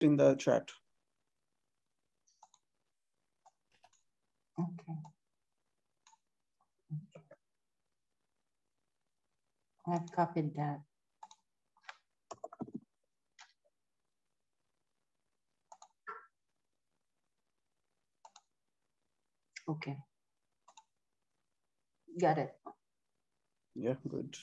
in the chat. Okay. I've copied that. Okay. Got it. Yeah, good.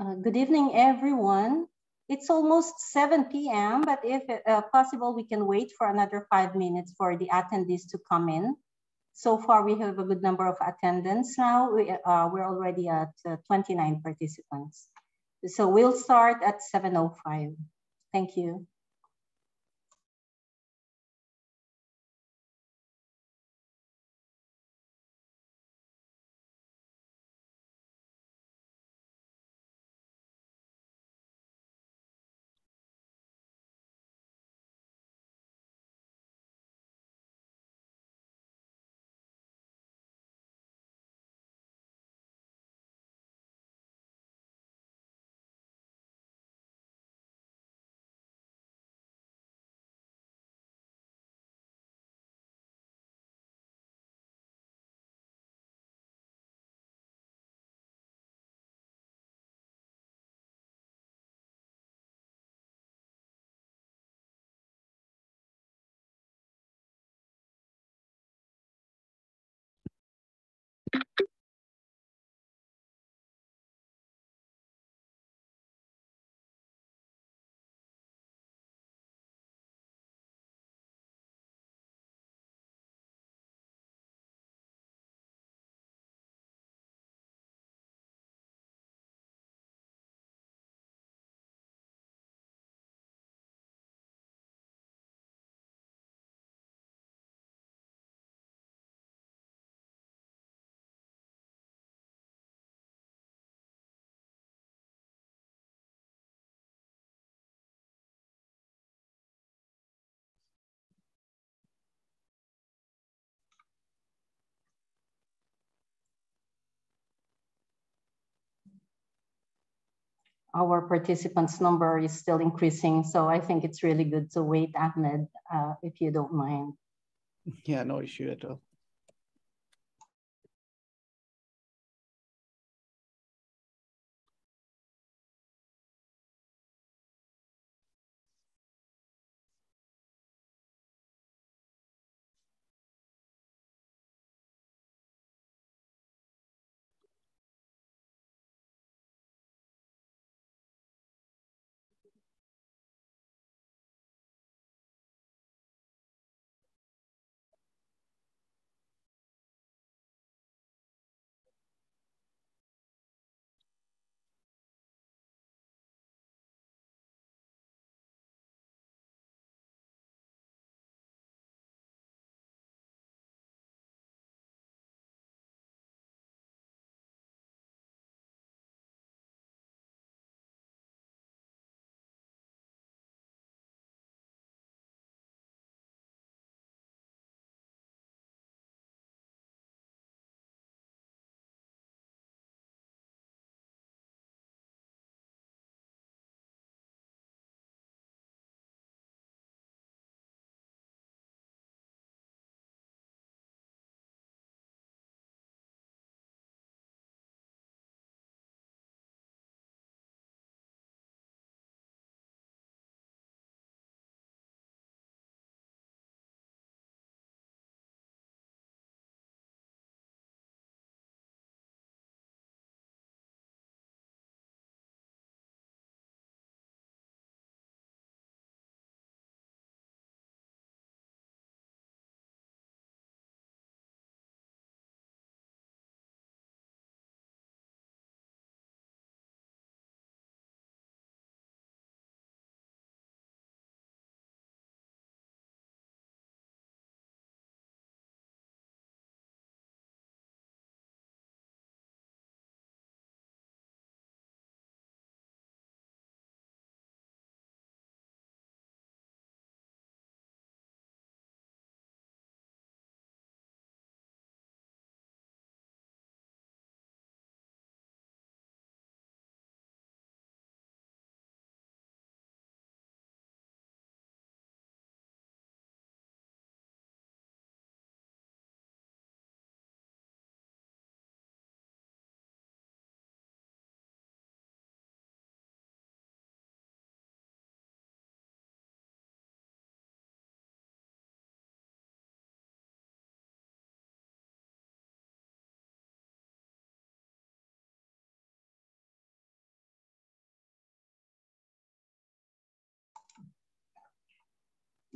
Uh, good evening, everyone. It's almost 7 p.m., but if uh, possible, we can wait for another five minutes for the attendees to come in. So far, we have a good number of attendants now. We, uh, we're already at uh, 29 participants. So we'll start at 7.05. Thank you. Our participants number is still increasing. So I think it's really good to wait, Ahmad, uh, if you don't mind. Yeah, no issue at all.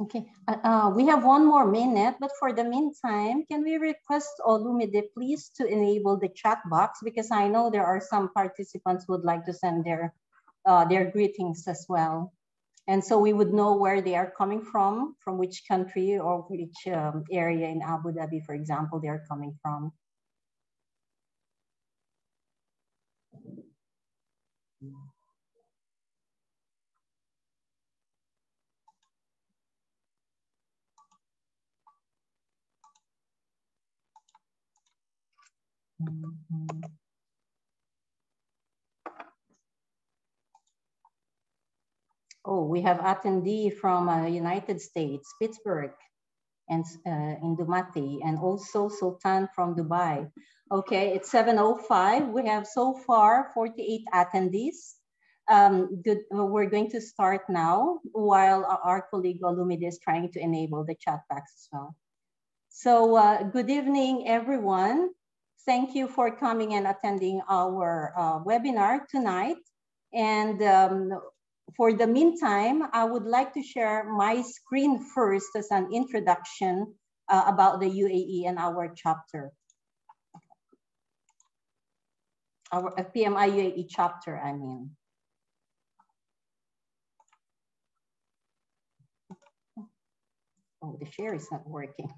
Okay, uh, uh, we have one more minute, but for the meantime, can we request Olumide please to enable the chat box because I know there are some participants would like to send their, uh, their greetings as well. And so we would know where they are coming from, from which country or which um, area in Abu Dhabi, for example, they're coming from. Oh, we have attendee from uh, United States, Pittsburgh, and uh, in Dumati, and also Sultan from Dubai. Okay, it's 7.05. We have so far 48 attendees. Um, good, we're going to start now while our colleague Olumide is trying to enable the chat box as well. So uh, good evening, everyone. Thank you for coming and attending our uh, webinar tonight. And um, for the meantime, I would like to share my screen first as an introduction uh, about the UAE and our chapter. Our uh, PMI UAE chapter, I mean. Oh, the share is not working.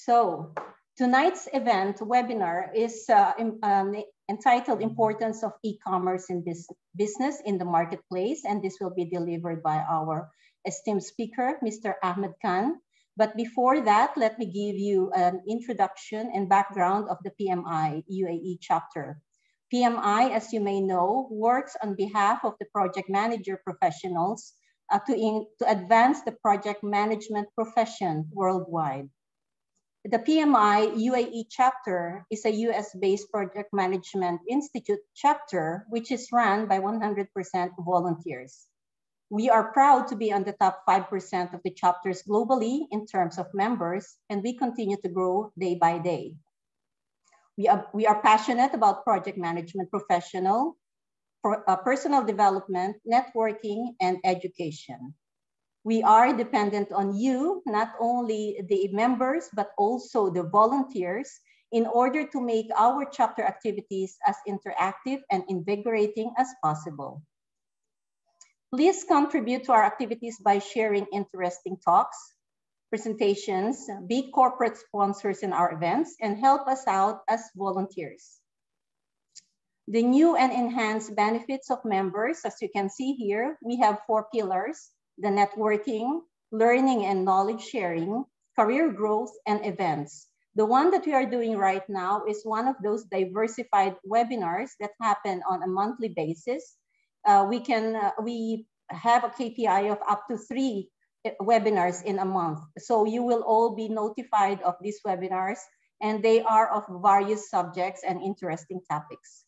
So tonight's event webinar is uh, um, entitled Importance of E-Commerce in this Business in the Marketplace. And this will be delivered by our esteemed speaker, Mr. Ahmad Khan. But before that, let me give you an introduction and background of the PMI UAE chapter. PMI, as you may know, works on behalf of the project manager professionals uh, to, in, to advance the project management profession worldwide. The PMI UAE chapter is a US-based project management institute chapter, which is run by 100% volunteers. We are proud to be on the top 5% of the chapters globally in terms of members, and we continue to grow day by day. We are, we are passionate about project management professional, for, uh, personal development, networking, and education. We are dependent on you, not only the members, but also the volunteers in order to make our chapter activities as interactive and invigorating as possible. Please contribute to our activities by sharing interesting talks, presentations, be corporate sponsors in our events, and help us out as volunteers. The new and enhanced benefits of members, as you can see here, we have four pillars, the networking, learning and knowledge sharing, career growth, and events. The one that we are doing right now is one of those diversified webinars that happen on a monthly basis. Uh, we can, uh, we have a KPI of up to three uh, webinars in a month. So you will all be notified of these webinars and they are of various subjects and interesting topics.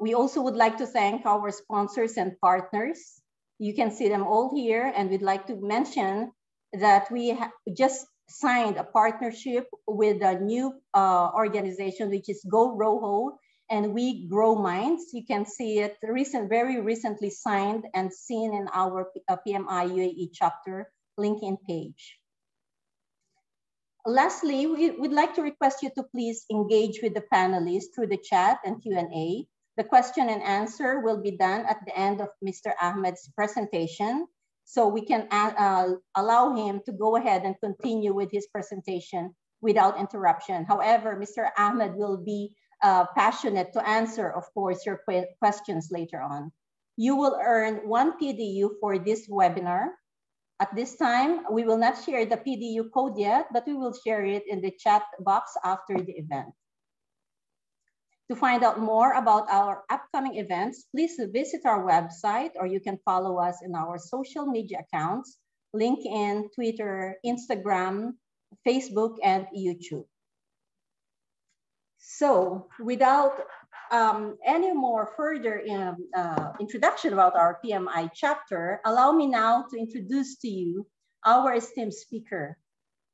We also would like to thank our sponsors and partners. You can see them all here and we'd like to mention that we just signed a partnership with a new uh, organization, which is Go Roho and We Grow Minds. You can see it recent, very recently signed and seen in our uh, PMI UAE chapter LinkedIn page. Lastly, we would like to request you to please engage with the panelists through the chat and Q&A. The question and answer will be done at the end of Mr. Ahmad's presentation. So we can uh, allow him to go ahead and continue with his presentation without interruption. However, Mr. Ahmad will be uh, passionate to answer, of course, your que questions later on. You will earn one PDU for this webinar. At this time, we will not share the PDU code yet, but we will share it in the chat box after the event. To find out more about our upcoming events, please visit our website or you can follow us in our social media accounts, LinkedIn, Twitter, Instagram, Facebook, and YouTube. So without um, any more further in, uh, introduction about our PMI chapter, allow me now to introduce to you our esteemed speaker.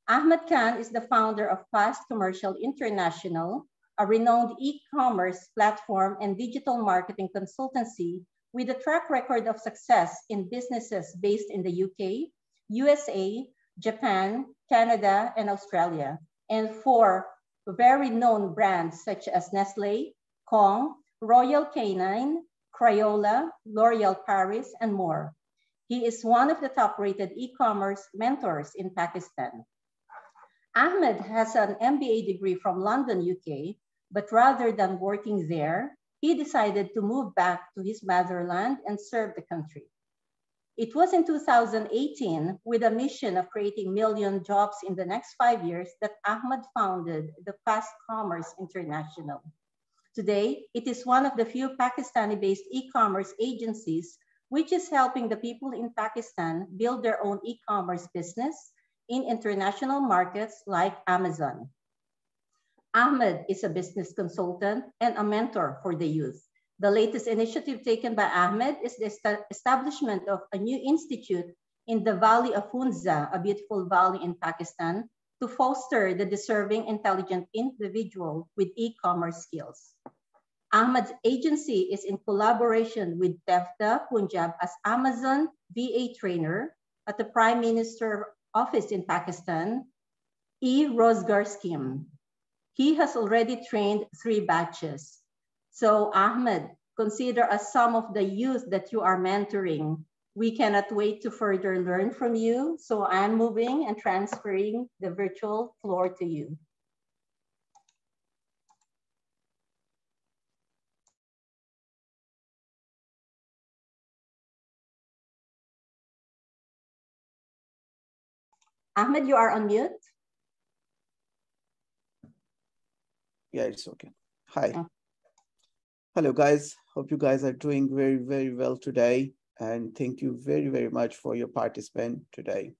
Ahmad Khan is the founder of Fast Commerce International, a renowned e-commerce platform and digital marketing consultancy with a track record of success in businesses based in the UK, USA, Japan, Canada, and Australia, and for very known brands such as Nestle, Kong, Royal Canin, Crayola, L'Oreal Paris, and more. He is one of the top rated e-commerce mentors in Pakistan. Ahmed has an MBA degree from London, UK, but rather than working there, he decided to move back to his motherland and serve the country. It was in 2018, with a mission of creating million jobs in the next five years, that Ahmad founded the Fast Commerce International. Today, it is one of the few Pakistani-based e-commerce agencies which is helping the people in Pakistan build their own e-commerce business in international markets like Amazon. Ahmad is a business consultant and a mentor for the youth. The latest initiative taken by Ahmad is the establishment of a new institute in the Valley of Hunza, a beautiful valley in Pakistan, to foster the deserving intelligent individual with e-commerce skills. Ahmad's agency is in collaboration with TEVTA Punjab as Amazon VA trainer at the Prime Minister office in Pakistan, e-Rozgar scheme. He has already trained three batches. So Ahmad, consider as some of the youth that you are mentoring. We cannot wait to further learn from you. So I'm moving and transferring the virtual floor to you. Ahmad, you are on mute. Yeah, it's okay. Hi. Oh. Hello, guys. Hope you guys are doing very, very well today. And thank you very, very much for your participation today.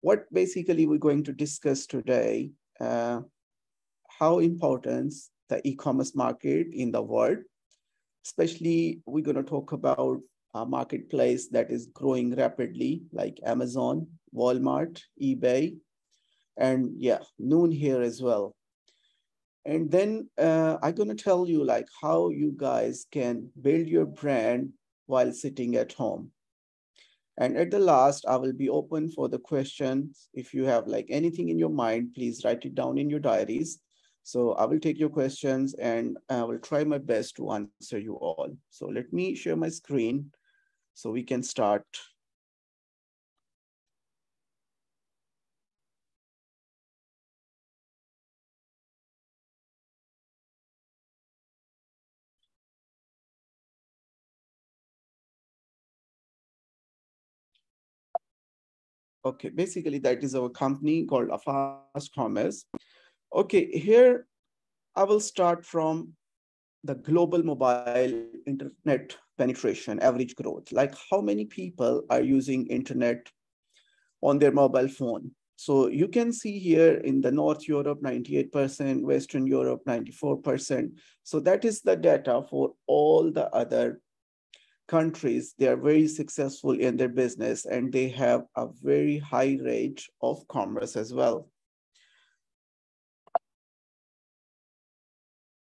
What basically we're going to discuss today, uh, how important the e-commerce market in the world, especially we're going to talk about a marketplace that is growing rapidly like Amazon, Walmart, eBay, and yeah, Noon here as well. And then uh, I'm going to tell you like how you guys can build your brand while sitting at home. And at the last, I will be open for the questions. If you have like anything in your mind, please write it down in your diaries. So I will take your questions and I will try my best to answer you all. So let me share my screen so we can start Okay, basically that is our company called a Fast Commerce. Okay, here I will start from the global mobile internet penetration, average growth. Like how many people are using internet on their mobile phone? So you can see here in the North Europe, 98%, Western Europe, 94%. So that is the data for all the other countries, they are very successful in their business and they have a very high rate of commerce as well.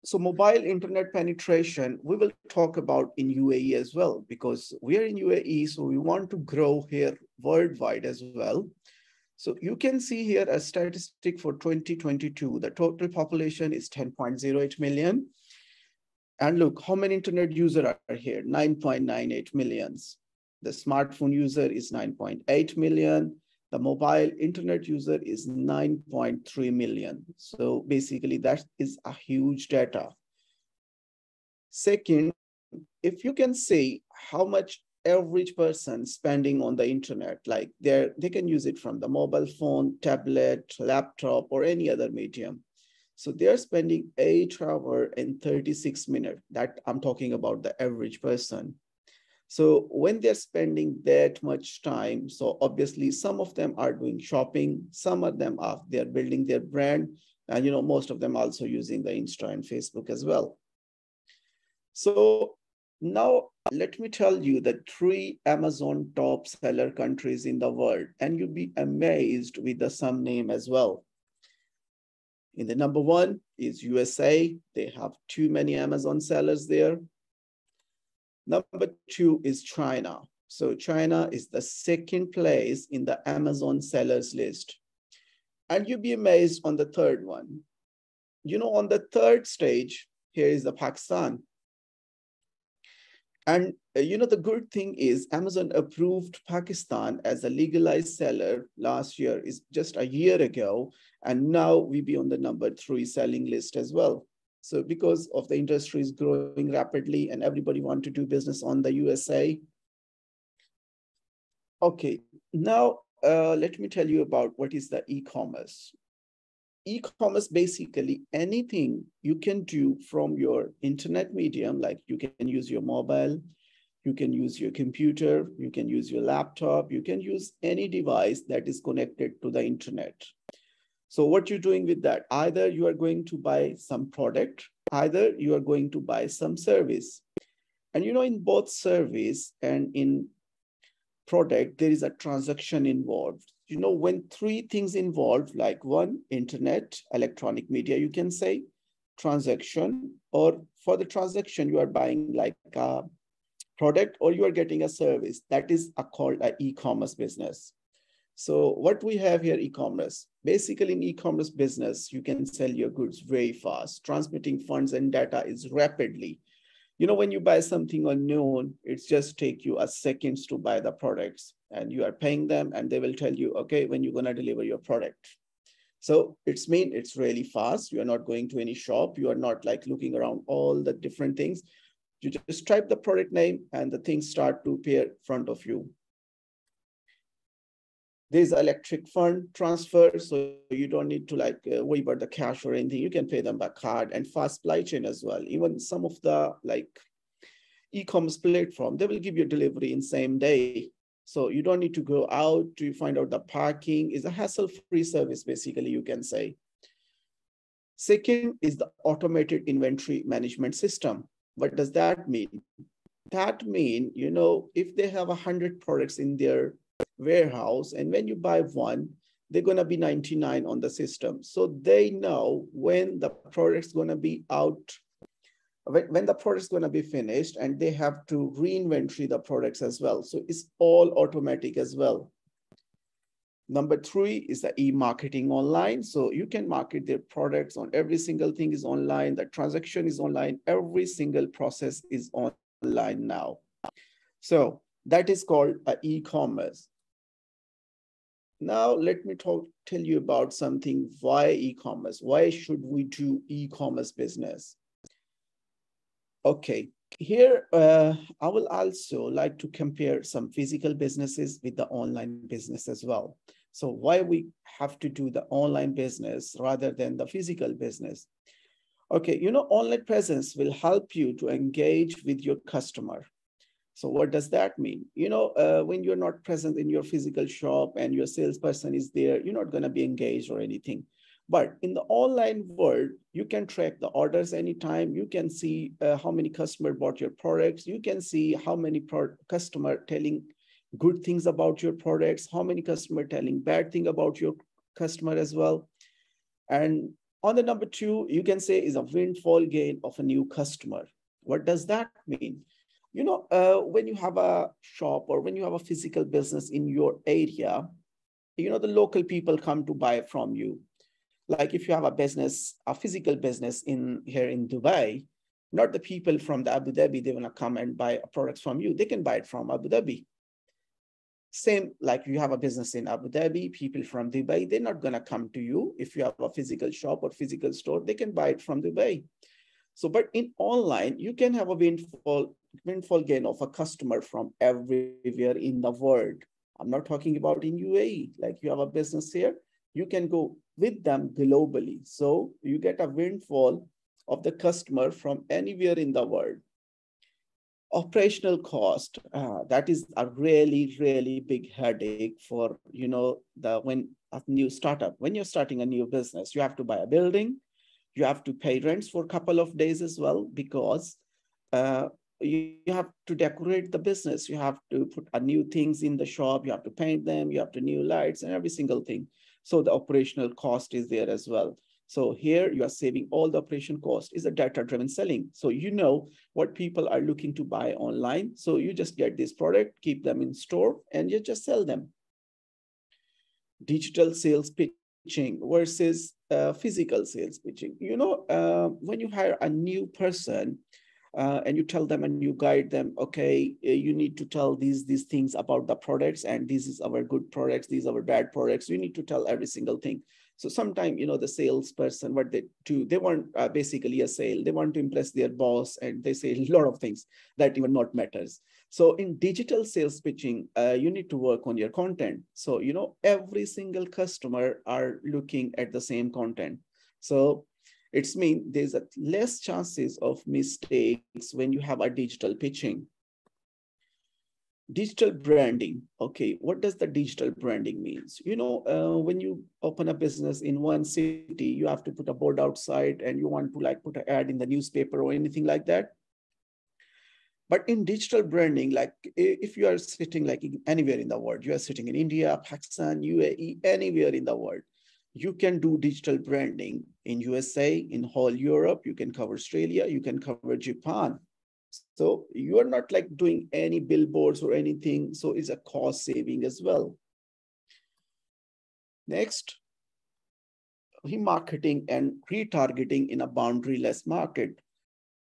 So mobile internet penetration, we will talk about in UAE as well, because we are in UAE, so we want to grow here worldwide as well. So you can see here a statistic for 2022, the total population is 10.08 million. And look, how many internet users are here? 9.98 millions. The smartphone user is 9.8 million. The mobile internet user is 9.3 million. So basically that is a huge data. Second, if you can see how much average person spending on the internet, like they they can use it from the mobile phone, tablet, laptop, or any other medium. So they're spending eight hour and 36 minutes. That I'm talking about the average person. So when they're spending that much time, so obviously some of them are doing shopping, some of them are they're building their brand, and you know most of them also using the Insta and Facebook as well. So now let me tell you the three Amazon top seller countries in the world, and you'll be amazed with the some name as well. In the number one is USA. They have too many Amazon sellers there. Number two is China. So China is the second place in the Amazon sellers list. And you'd be amazed on the third one. You know, on the third stage, here is the Pakistan. And uh, you know, the good thing is Amazon approved Pakistan as a legalized seller last year, is just a year ago. And now we be on the number three selling list as well. So because of the industry is growing rapidly and everybody want to do business on the USA. Okay, now uh, let me tell you about what is the e-commerce. E-commerce basically anything you can do from your internet medium, like you can use your mobile, you can use your computer, you can use your laptop, you can use any device that is connected to the internet. So what you're doing with that, either you are going to buy some product, either you are going to buy some service. And you know, in both service and in product, there is a transaction involved. You know, when three things involved, like one, internet, electronic media, you can say, transaction, or for the transaction, you are buying like a product or you are getting a service. That is uh, a, called an e-commerce business. So what we have here, e-commerce. Basically in e-commerce business, you can sell your goods very fast. Transmitting funds and data is rapidly. You know, when you buy something on Noon, it's just take you a seconds to buy the products and you are paying them and they will tell you, okay, when you're gonna deliver your product. So it's mean it's really fast. You are not going to any shop. You are not like looking around all the different things. You just type the product name and the things start to appear front of you. There's electric fund transfer, so you don't need to like uh, waiver the cash or anything. You can pay them by card and fast supply chain as well. Even some of the like e-commerce platform, they will give you delivery in same day. So you don't need to go out to find out the parking. Is a hassle-free service, basically, you can say. Second is the automated inventory management system. What does that mean? That mean, you know, if they have a 100 products in their warehouse, and when you buy one, they're going to be 99 on the system. So they know when the product's going to be out, when, when the product's to be finished, and they have to re-inventory the products as well. So it's all automatic as well. Number three is the e-marketing online. So you can market their products on every single thing is online. The transaction is online. Every single process is online now. So that is called e-commerce. Now let me talk, tell you about something, why e-commerce? Why should we do e-commerce business? Okay, here uh, I will also like to compare some physical businesses with the online business as well. So why we have to do the online business rather than the physical business? Okay, you know, online presence will help you to engage with your customer. So what does that mean? You know, uh, when you're not present in your physical shop and your salesperson is there, you're not going to be engaged or anything. But in the online world, you can track the orders anytime. You can see uh, how many customer bought your products. You can see how many customer telling good things about your products, how many customer telling bad thing about your customer as well. And on the number two, you can say is a windfall gain of a new customer. What does that mean? You know, uh, when you have a shop or when you have a physical business in your area, you know, the local people come to buy from you. Like if you have a business, a physical business in here in Dubai, not the people from the Abu Dhabi, they want to come and buy products from you. They can buy it from Abu Dhabi. Same like you have a business in Abu Dhabi, people from Dubai, they're not going to come to you. If you have a physical shop or physical store, they can buy it from Dubai. So, but in online, you can have a windfall, windfall gain of a customer from everywhere in the world. I'm not talking about in UAE, like you have a business here, you can go with them globally. So you get a windfall of the customer from anywhere in the world operational cost uh, that is a really really big headache for you know the when a new startup when you're starting a new business you have to buy a building you have to pay rents for a couple of days as well because uh, you, you have to decorate the business you have to put a new things in the shop you have to paint them you have to new lights and every single thing so the operational cost is there as well so here you are saving all the operation cost is a data-driven selling. So you know what people are looking to buy online. So you just get this product, keep them in store, and you just sell them. Digital sales pitching versus uh, physical sales pitching. You know, uh, when you hire a new person, uh, and you tell them and you guide them okay uh, you need to tell these these things about the products and this is our good products these are our bad products you need to tell every single thing so sometimes, you know, the salesperson, what they do, they want uh, basically a sale. They want to impress their boss and they say a lot of things that even not matters. So in digital sales pitching, uh, you need to work on your content. So, you know, every single customer are looking at the same content. So it's mean there's a less chances of mistakes when you have a digital pitching digital branding okay what does the digital branding means you know uh, when you open a business in one city you have to put a board outside and you want to like put an ad in the newspaper or anything like that but in digital branding like if you are sitting like anywhere in the world you are sitting in india pakistan uae anywhere in the world you can do digital branding in usa in whole europe you can cover australia you can cover japan so you are not like doing any billboards or anything. So it's a cost saving as well. Next, remarketing and retargeting in a boundaryless market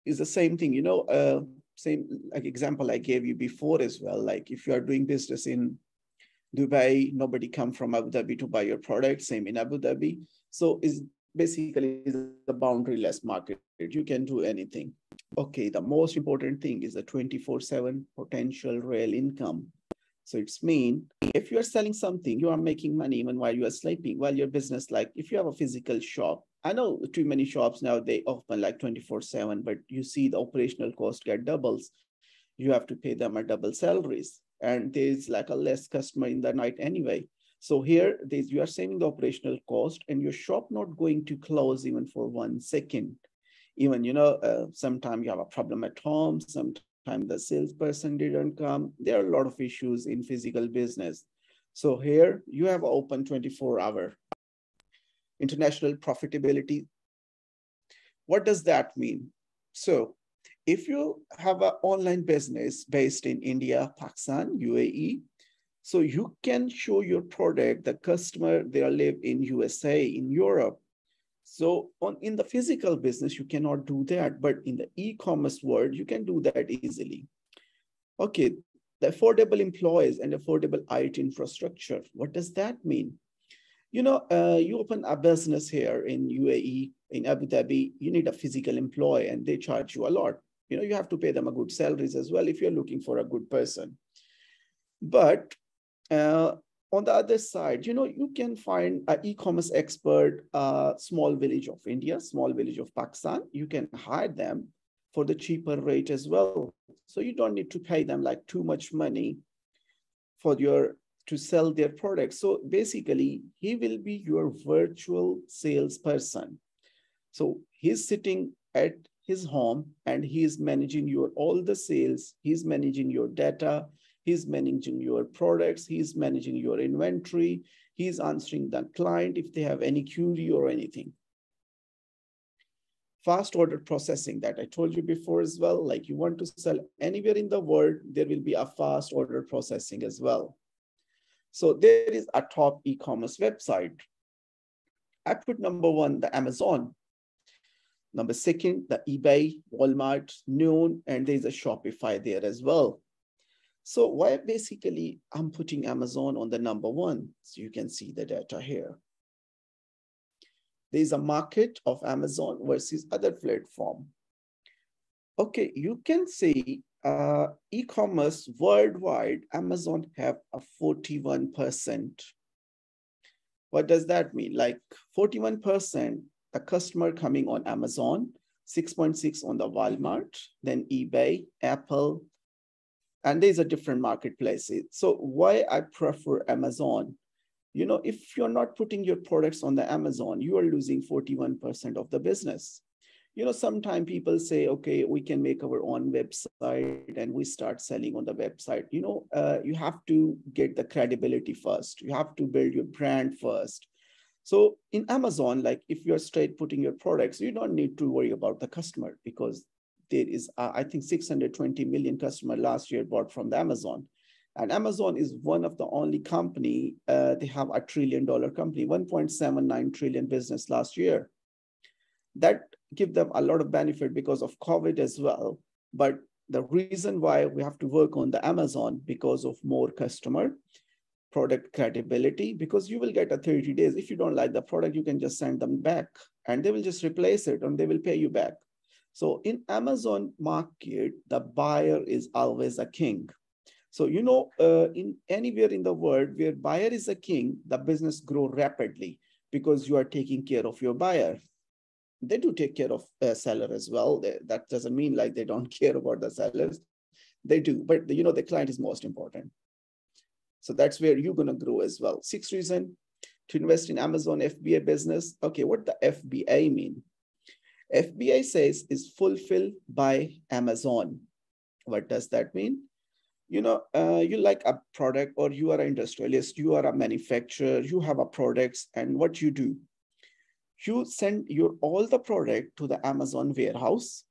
is the same thing. You know, uh, same like example I gave you before as well. Like if you are doing business in Dubai, nobody come from Abu Dhabi to buy your product. Same in Abu Dhabi. So is basically the boundaryless market. You can do anything. Okay, the most important thing is the 24-7 potential real income. So it's mean if you are selling something, you are making money even while you are sleeping, while your business, like if you have a physical shop, I know too many shops now, they open like 24 seven, but you see the operational cost get doubles. You have to pay them a double salaries and there's like a less customer in the night anyway. So here there's, you are saving the operational cost and your shop not going to close even for one second. Even, you know, uh, sometimes you have a problem at home, sometimes the salesperson didn't come. There are a lot of issues in physical business. So here you have open 24 hour international profitability. What does that mean? So if you have an online business based in India, Pakistan, UAE, so you can show your product, the customer, they live in USA, in Europe, so on in the physical business, you cannot do that, but in the e-commerce world, you can do that easily. Okay, the affordable employees and affordable IT infrastructure. What does that mean? You know, uh, you open a business here in UAE, in Abu Dhabi, you need a physical employee and they charge you a lot. You know, you have to pay them a good salaries as well if you're looking for a good person. But uh, on the other side, you know, you can find an e-commerce expert, a small village of India, small village of Pakistan. You can hire them for the cheaper rate as well. So you don't need to pay them like too much money for your to sell their products. So basically, he will be your virtual salesperson. So he's sitting at his home and he is managing your all the sales. He's managing your data He's managing your products. He's managing your inventory. He's answering the client if they have any query or anything. Fast order processing that I told you before as well, like you want to sell anywhere in the world, there will be a fast order processing as well. So there is a top e-commerce website. I put number one, the Amazon. Number second, the eBay, Walmart, Noon, and there's a Shopify there as well. So why basically I'm putting Amazon on the number one. So you can see the data here. There's a market of Amazon versus other platform. Okay, you can see uh, e-commerce worldwide, Amazon have a 41%. What does that mean? Like 41%, the customer coming on Amazon, 6.6 on the Walmart, then eBay, Apple, and there's a different marketplaces. So why I prefer Amazon? You know, if you're not putting your products on the Amazon, you are losing 41% of the business. You know, sometimes people say, okay, we can make our own website and we start selling on the website. You know, uh, you have to get the credibility first. You have to build your brand first. So in Amazon, like if you're straight putting your products, you don't need to worry about the customer because there is, uh, I think, 620 million customer last year bought from the Amazon. And Amazon is one of the only company, uh, they have a trillion dollar company, 1.79 trillion business last year. That give them a lot of benefit because of COVID as well. But the reason why we have to work on the Amazon because of more customer, product credibility, because you will get a 30 days. If you don't like the product, you can just send them back and they will just replace it and they will pay you back. So in Amazon market, the buyer is always a king. So, you know, uh, in anywhere in the world where buyer is a king, the business grow rapidly because you are taking care of your buyer. They do take care of a seller as well. They, that doesn't mean like they don't care about the sellers. They do, but you know, the client is most important. So that's where you're gonna grow as well. Sixth reason to invest in Amazon FBA business. Okay, what the FBA mean? FBA says is fulfilled by Amazon. What does that mean? You know, uh, you like a product or you are an industrialist, you are a manufacturer, you have a products and what you do, you send your all the product to the Amazon warehouse.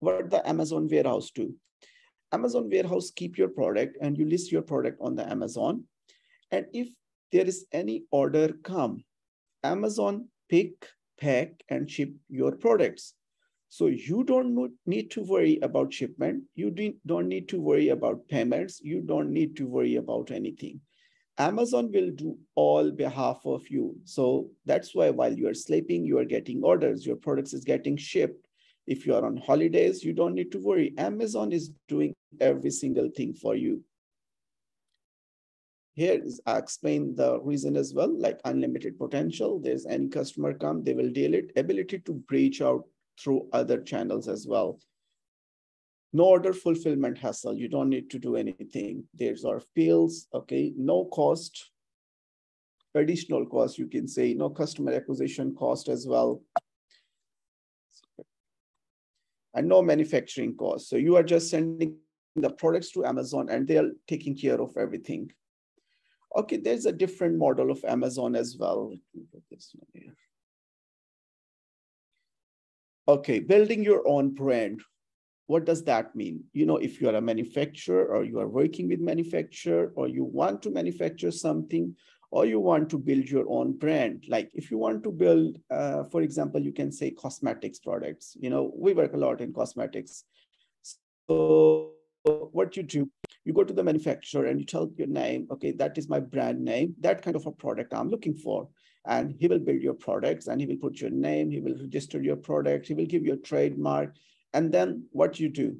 What the Amazon warehouse do? Amazon warehouse keep your product and you list your product on the Amazon. And if there is any order come, Amazon pick pack, and ship your products. So you don't need to worry about shipment. You don't need to worry about payments. You don't need to worry about anything. Amazon will do all behalf of you. So that's why while you are sleeping, you are getting orders. Your products is getting shipped. If you are on holidays, you don't need to worry. Amazon is doing every single thing for you. here is I explain the reason as well, like unlimited potential. There's any customer come, they will deal it. Ability to reach out through other channels as well. No order fulfillment hassle. You don't need to do anything. There's our fields, okay? No cost, additional cost, you can say, no customer acquisition cost as well. And no manufacturing cost. So you are just sending the products to Amazon and they are taking care of everything. Okay, there's a different model of Amazon as well. Okay, building your own brand. What does that mean? You know, if you are a manufacturer or you are working with manufacturer or you want to manufacture something or you want to build your own brand. Like if you want to build, uh, for example, you can say cosmetics products. You know, we work a lot in cosmetics. So what you do, you go to the manufacturer and you tell your name, okay, that is my brand name, that kind of a product I'm looking for. And he will build your products and he will put your name, he will register your product, he will give you a trademark. And then what you do,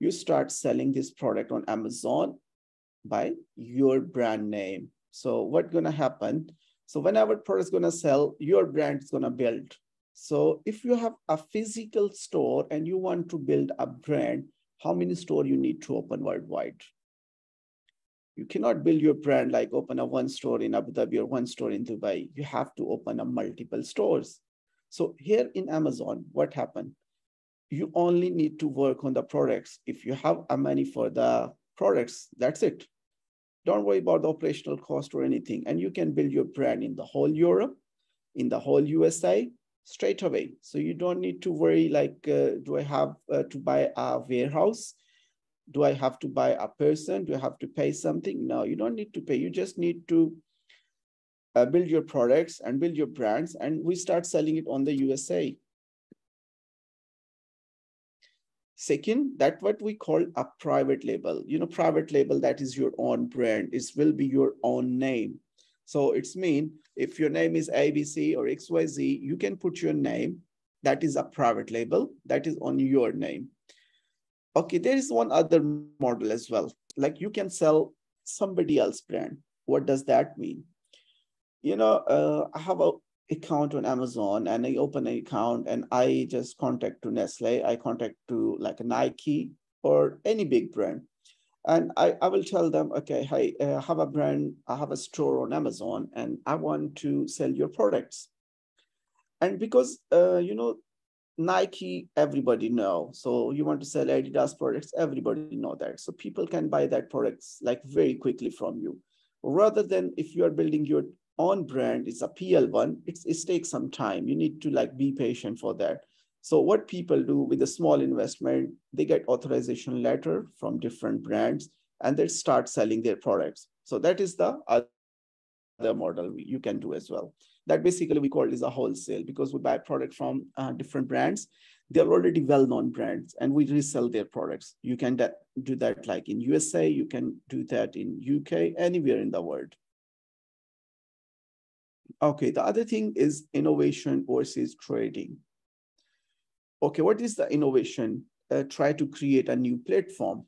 you start selling this product on Amazon by your brand name. So what's gonna happen? So whenever product is gonna sell, your brand is gonna build. So if you have a physical store and you want to build a brand, how many store you need to open worldwide. You cannot build your brand like open a one store in Abu Dhabi or one store in Dubai. You have to open a multiple stores. So here in Amazon, what happened? You only need to work on the products. If you have a money for the products, that's it. Don't worry about the operational cost or anything. And you can build your brand in the whole Europe, in the whole USA, straight away. So you don't need to worry like, uh, do I have uh, to buy a warehouse? Do I have to buy a person? Do I have to pay something? No, you don't need to pay. You just need to uh, build your products and build your brands and we start selling it on the USA. Second, that what we call a private label. You know, private label, that is your own brand. It will be your own name. So it's mean if your name is ABC or XYZ, you can put your name. That is a private label that is on your name. Okay, there is one other model as well. Like you can sell somebody else brand. What does that mean? You know, uh, I have a account on Amazon and I open an account and I just contact to Nestle, I contact to like a Nike or any big brand. And I, I will tell them, okay, hey, uh, I have a brand, I have a store on Amazon and I want to sell your products. And because, uh, you know, Nike, everybody know. So you want to sell Adidas products, everybody know that. So people can buy that products like very quickly from you. Rather than if you are building your own brand, it's a PL1, it's, it takes some time. You need to like be patient for that. So what people do with a small investment, they get authorization letter from different brands and they start selling their products. So that is the other model you can do as well. That basically we call is a wholesale because we buy product from uh, different brands. They're already well-known brands and we resell their products. You can do that like in USA, you can do that in UK, anywhere in the world. Okay, the other thing is innovation versus trading okay, what is the innovation? Uh, try to create a new platform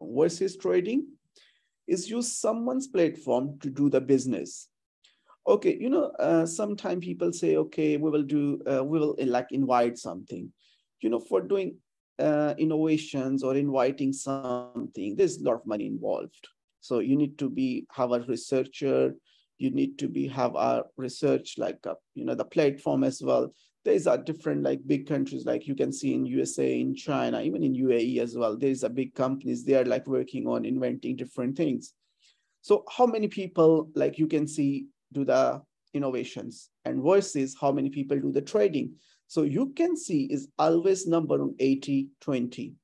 versus trading is use someone's platform to do the business. Okay, you know, uh, sometimes people say, okay, we will do, uh, we will uh, like invite something. You know, for doing uh, innovations or inviting something, there's a lot of money involved. So you need to be have a researcher. You need to be have a research like a, you know the platform as well. There's a different like big countries like you can see in usa in china even in uae as well. There's a big companies. They are like working on inventing different things. So how many people like you can see do the innovations? And versus how many people do the trading? So you can see is always number on 80 20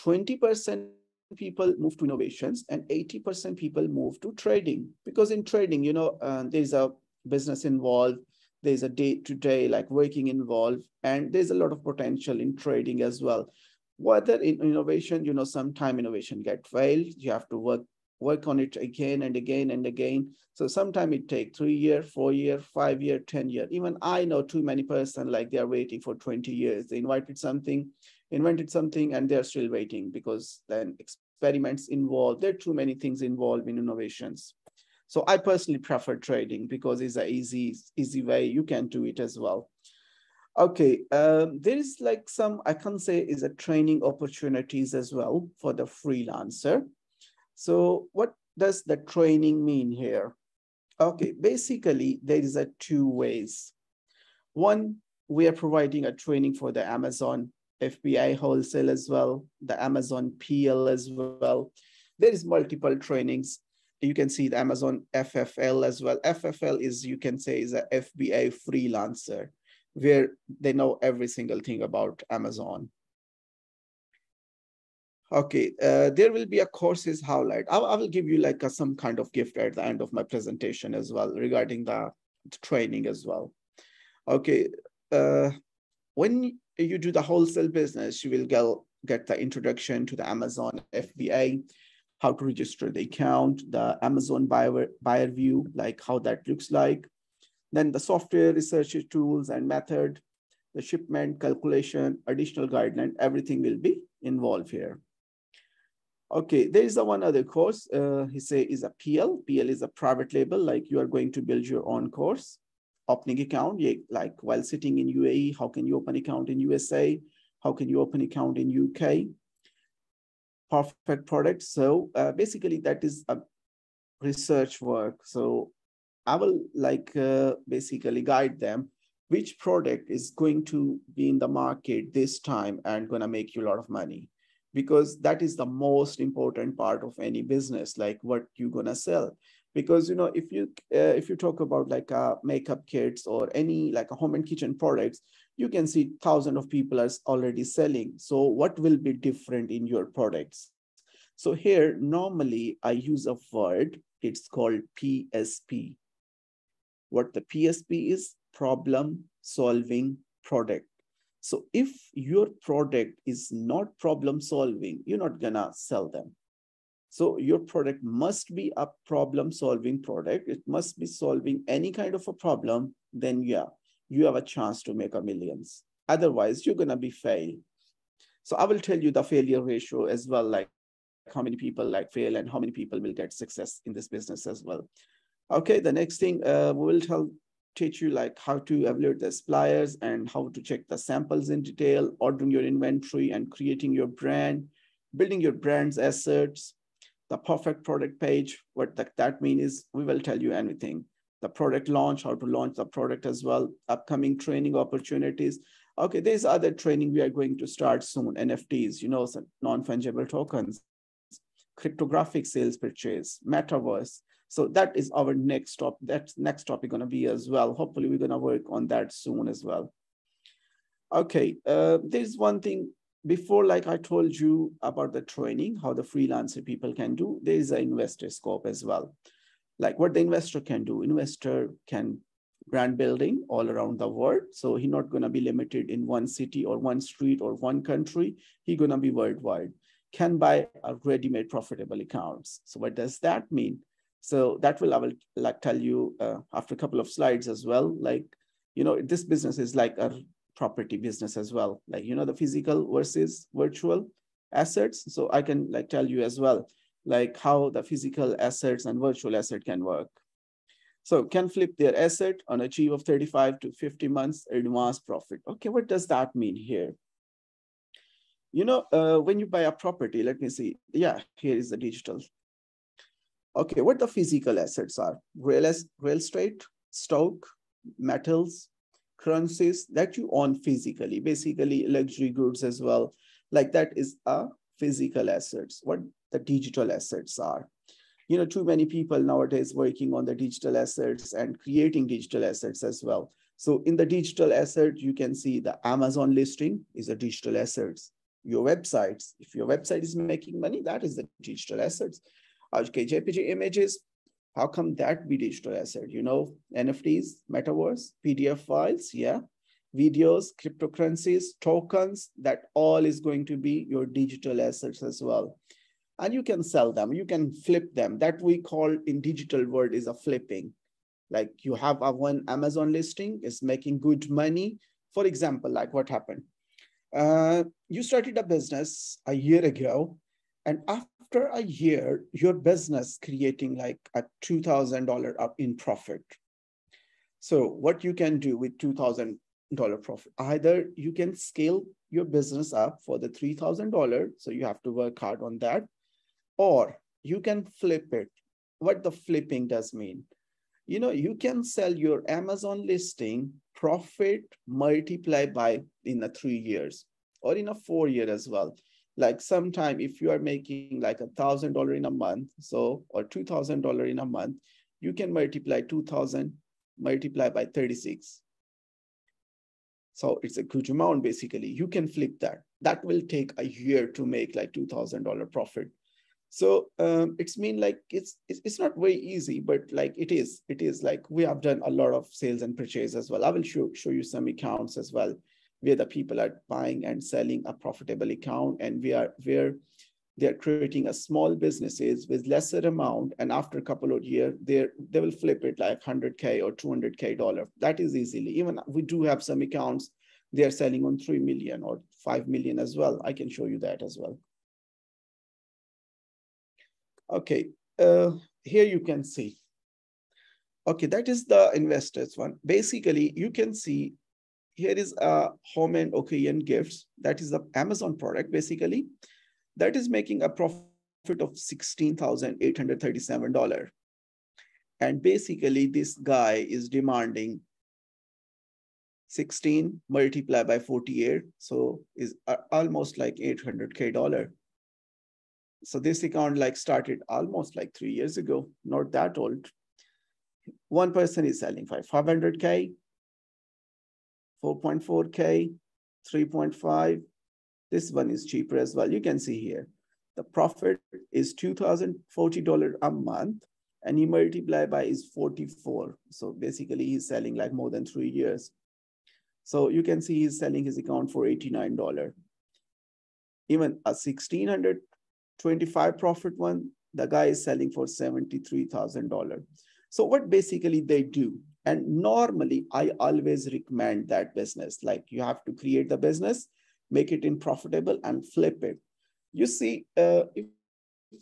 20% people move to innovations and 80% people move to trading because in trading you know uh, there's a business involved there's a day-to-day like working involved, and there's a lot of potential in trading as well. Whether in innovation, you know, sometime innovation get failed, you have to work work on it again and again and again. So sometimes it take three year, four year, five year, 10 year. Even I know too many person like they are waiting for 20 years. They invited something, invented something, and they're still waiting because then experiments involved. There are too many things involved in innovations. So I personally prefer trading because it's an easy, easy way. You can do it as well. Okay, um, there is like some, I can say is a training opportunities as well for the freelancer. So what does the training mean here? Okay, basically there is a two ways. One, we are providing a training for the Amazon FBA wholesale as well, the Amazon PL as well. There is multiple trainings. You can see the Amazon FFL as well. FFL is, you can say, is a FBA freelancer where they know every single thing about Amazon. Okay, uh, there will be a courses highlight. I, I will give you like a, some kind of gift at the end of my presentation as well regarding the training as well. Okay, uh, when you do the wholesale business, you will get, get the introduction to the Amazon FBA, how to register the account, the Amazon buyer, buyer view, like how that looks like. Then the software research tools and method, the shipment calculation, additional guideline, everything will be involved here. Okay, there is a one other course. Uh, he say is a PL. PL is a private label, like you are going to build your own course. Opening account, like while sitting in UAE, how can you open account in USA? How can you open account in UK? Perfect product. So uh, basically that is a research work. So I will like uh, basically guide them which product is going to be in the market this time and going to make you a lot of money because that is the most important part of any business like what you're going to sell. Because you know if you uh, if you talk about like uh, makeup kits or any like a home and kitchen products you can see thousands of people are already selling. So what will be different in your products? So here normally i use a word it's called psp what the psp is? Problem solving product so if your product is not problem solving, you're not gonna sell them. So your product must be a problem solving product. It must be solving any kind of a problem. Then yeah, you have a chance to make a millions. Otherwise, you're gonna be fail. So I will tell you the failure ratio as well, like how many people like fail and how many people will get success in this business as well. Okay, the next thing uh, we will tell teach you like how to evaluate the suppliers and how to check the samples in detail, ordering your inventory and creating your brand, building your brand's assets, the perfect product page. What that, that means is we will tell you anything. The product launch, how to launch the product as well, upcoming training opportunities. Okay, there's other training we are going to start soon, NFTs, you know, non-fungible tokens, cryptographic sales purchase, metaverse, so that is our next top. That's next topic going to be as well. Hopefully, we're going to work on that soon as well. Okay, uh, there's one thing before, like I told you about the training, how the freelancer people can do. There is an investor scope as well. Like what the investor can do. Investor can brand building all around the world. So he's not going to be limited in one city or one street or one country. He's going to be worldwide. Can buy a ready-made profitable accounts. So what does that mean? So that will I will like tell you uh, after a couple of slides as well. Like you know, this business is like a property business as well. Like you know, the physical versus virtual assets. So I can like tell you as well, like how the physical assets and virtual asset can work. So can flip their asset on achieve of 35 to 50 months advance profit. Okay, what does that mean here? You know, uh, when you buy a property, let me see. Yeah, here is the digital Okay, what the physical assets are? Real, real estate, stock, metals, currencies that you own physically, basically luxury goods as well. Like that is a physical assets, what the digital assets are. You know, too many people nowadays working on the digital assets and creating digital assets as well. So in the digital asset, you can see the Amazon listing is a digital assets. Your websites, if your website is making money, that is the digital assets. Okay, JPG images, how come that be digital asset? You know, NFTs, metaverse, PDF files, yeah. Videos, cryptocurrencies, tokens, that all is going to be your digital assets as well. And you can sell them, you can flip them. That we call in digital world is a flipping. Like you have a one Amazon listing, is making good money. For example, like what happened? Uh, you started a business a year ago, and after after a year, your business creating like a $2,000 up in profit. So what you can do with $2,000 profit, either you can scale your business up for the $3,000. So you have to work hard on that, or you can flip it. What the flipping does mean? You know, you can sell your Amazon listing profit multiply by in a three years or in a four year as well like sometime if you are making like a thousand dollar in a month so or two thousand dollar in a month you can multiply 2000 multiply by 36 so it's a good amount basically. You can flip that. That will take a year to make like $2000 profit. So um, it's mean like it's, it's it's not very easy but like it is. It is like we have done a lot of sales and purchase as well. I will show, show you some accounts as well where the people are buying and selling a profitable account and we are where they're creating a small businesses with lesser amount and after a couple of years they they will flip it like 100k or 200k dollar. That is easily. Even we do have some accounts they are selling on 3 million or 5 million as well. I can show you that as well. Okay uh, here you can see. Okay that is the investors one. Basically you can see here is a home and occasion gifts that is the amazon product basically that is making a profit of $16,837. And basically this guy is demanding 16 multiplied by 48. So is uh, almost like 800K dollar. So this account like started almost like three years ago, not that old. One person is selling for 500K, 4.4K, 3.5, this one is cheaper as well. You can see here, the profit is $2,040 a month and he multiply by is 44. So basically he's selling like more than three years. So you can see he's selling his account for $89. Even a 1625 profit one, the guy is selling for $73,000. So what basically they do, and normally I always recommend that business, like you have to create the business, make it in profitable and flip it. You see, uh, if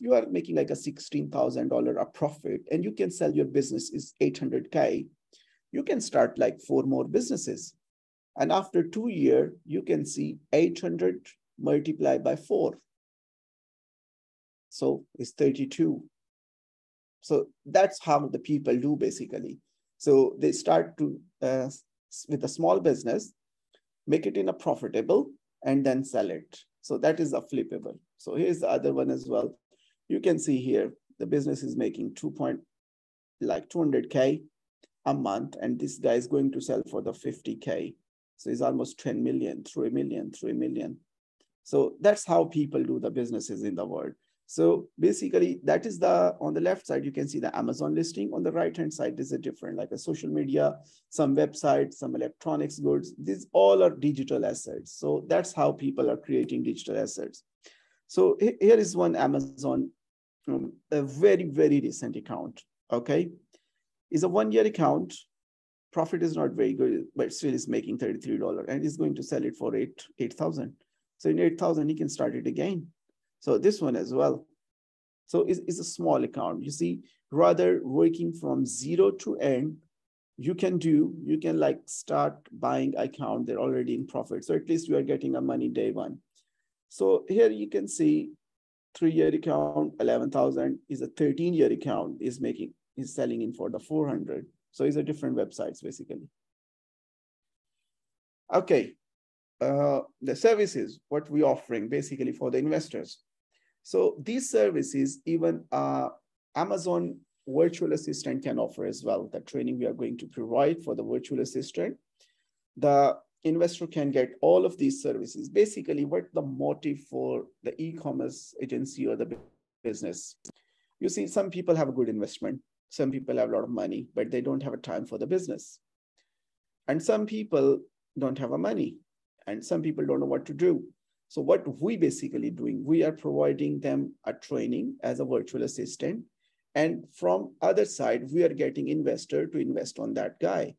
you are making like a $16,000 a profit and you can sell your business is 800K, you can start like four more businesses. And after two year, you can see 800 multiplied by four. So it's 32. So that's how the people do basically. So they start to, uh, with a small business, make it in a profitable, and then sell it. So that is a flippable. So here's the other one as well. You can see here, the business is making 2 point, like 200K a month, and this guy is going to sell for the 50K. So it's almost 10 million, 3 million, 3 million. So that's how people do the businesses in the world. So basically that is the, on the left side, you can see the Amazon listing. On the right-hand side, this is different, like a social media, some websites, some electronics goods. These all are digital assets. So that's how people are creating digital assets. So here is one Amazon, um, a very, very recent account, okay? Is a one-year account. Profit is not very good, but still is making $33 and he's going to sell it for eight 8,000. so in 8,000, he can start it again so this one as well. So it's, it's a small account. You see, rather working from zero to end, you can do, you can like start buying account, they're already in profit. So at least you are getting a money day one. So here you can see three-year account, 11,000 is a 13-year account is making, is selling in for the 400. So it's a different websites basically. Okay, uh, the services, what we offering basically for the investors. So these services, even uh, Amazon virtual assistant can offer as well. The training we are going to provide for the virtual assistant. The investor can get all of these services. Basically, what the motive for the e-commerce agency or the business. You see, some people have a good investment. Some people have a lot of money, but they don't have a time for the business. And some people don't have a money. And some people don't know what to do. So what we basically doing, we are providing them a training as a virtual assistant. And from other side, we are getting investor to invest on that guy.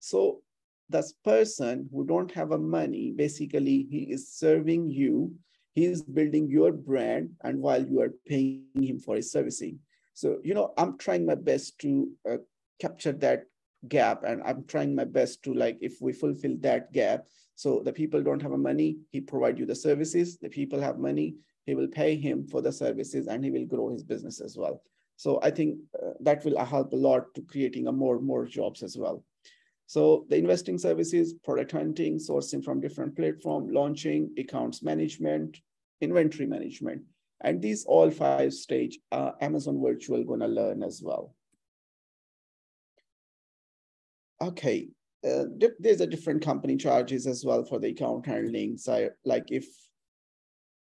So this person who don't have a money, basically he is serving you. he is building your brand and while you are paying him for his servicing. So, you know, I'm trying my best to uh, capture that gap and I'm trying my best to like, if we fulfill that gap, so the people don't have money, he provide you the services, the people have money, he will pay him for the services and he will grow his business as well. So I think uh, that will help a lot to creating a more more jobs as well. So the investing services, product hunting, sourcing from different platform, launching, accounts management, inventory management, and these all five stage uh, Amazon Virtual gonna learn as well. Okay, uh, there's a different company charges as well for the account handling. So like if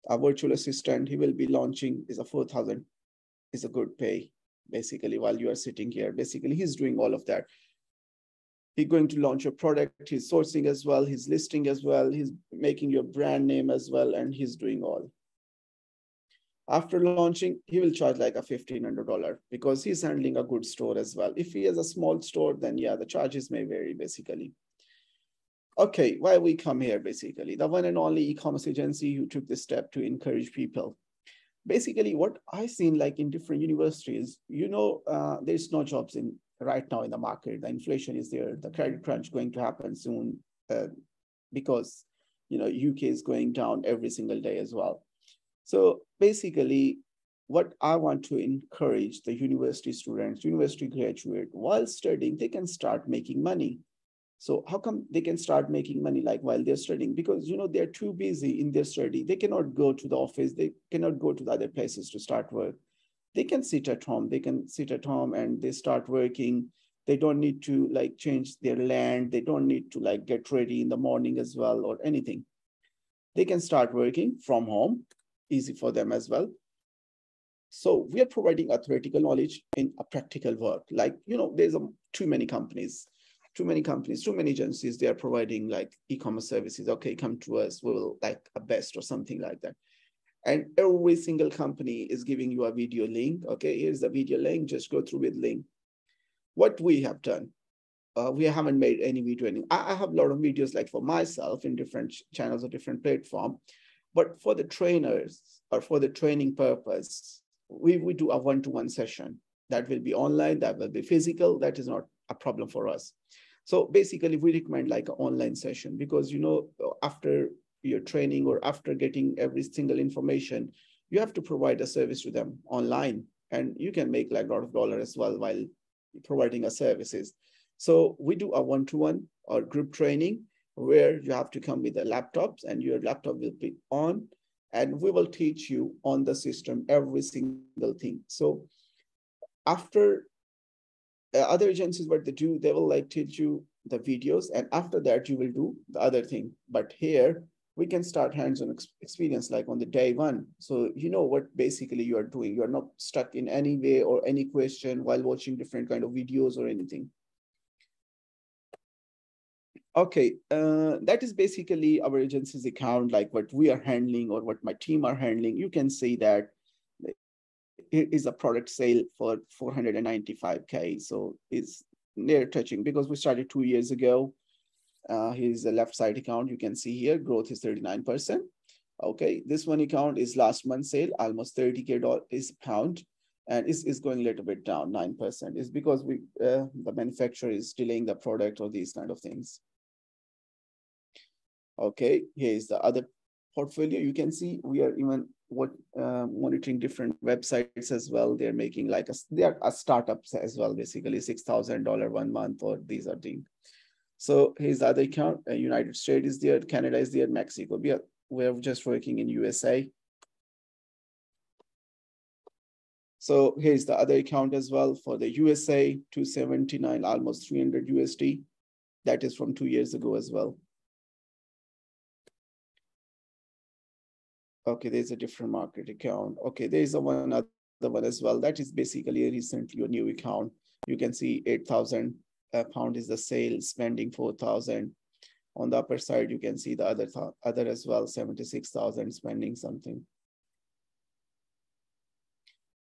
a virtual assistant, he will be launching is a 4,000 is a good pay basically while you are sitting here. Basically, he's doing all of that. He's going to launch a product, he's sourcing as well, he's listing as well, he's making your brand name as well, and he's doing all. After launching, he will charge like a $1,500 because he's handling a good store as well. If he has a small store, then yeah, the charges may vary basically. Okay, why we come here basically? The one and only e-commerce agency who took this step to encourage people. Basically, what I seen like in different universities, you know, uh, there's no jobs in right now in the market. The inflation is there. The credit crunch going to happen soon uh, because you know UK is going down every single day as well. So basically, what I want to encourage the university students, university graduate, while studying, they can start making money. So how come they can start making money like while they're studying? Because you know they're too busy in their study. They cannot go to the office. They cannot go to the other places to start work. They can sit at home. They can sit at home and they start working. They don't need to like change their land. They don't need to like get ready in the morning as well or anything. They can start working from home easy for them as well. So we are providing a theoretical knowledge in a practical work. Like, you know, there's a, too many companies, too many companies, too many agencies, they are providing like e-commerce services. Okay, come to us, we will like a best or something like that. And every single company is giving you a video link. Okay, here's the video link, just go through with link. What we have done, uh, we haven't made any video. Any, I, I have a lot of videos like for myself in different channels or different platform. But for the trainers or for the training purpose, we, we do a one-to-one session. That will be online, that will be physical, that is not a problem for us. So basically we recommend like an online session because, you know, after your training or after getting every single information, you have to provide a service to them online and you can make like a lot of dollars as well while providing a services. So we do a one-to-one -one or group training where you have to come with the laptops and your laptop will be on and we will teach you on the system every single thing. So after uh, other agencies, what they do, they will like teach you the videos and after that you will do the other thing. But here we can start hands-on ex experience like on the day one. So you know what basically you are doing. You are not stuck in any way or any question while watching different kind of videos or anything. Okay, uh, that is basically our agency's account, like what we are handling or what my team are handling. You can see that it is a product sale for 495K. So it's near touching because we started two years ago. Uh, here's the left side account. You can see here, growth is 39%. Okay, this one account is last month sale, almost 30K is pound and it's, it's going a little bit down, 9%. It's because we uh, the manufacturer is delaying the product or these kind of things. Okay, here is the other portfolio. You can see we are even what uh, monitoring different websites as well. They're making like a they are a startups as well, basically six thousand dollar one month or these are things. So here's the other account. Uh, United States is there, Canada is there, Mexico. We are we're just working in USA. So here's the other account as well for the USA, 279, almost 300 USD. That is from two years ago as well. Okay, there's a different market account. Okay, there's a one other one as well. That is basically a recently a new account. You can see 8,000 uh, pound is the sale, spending 4,000. On the upper side, you can see the other other as well, 76,000 spending something.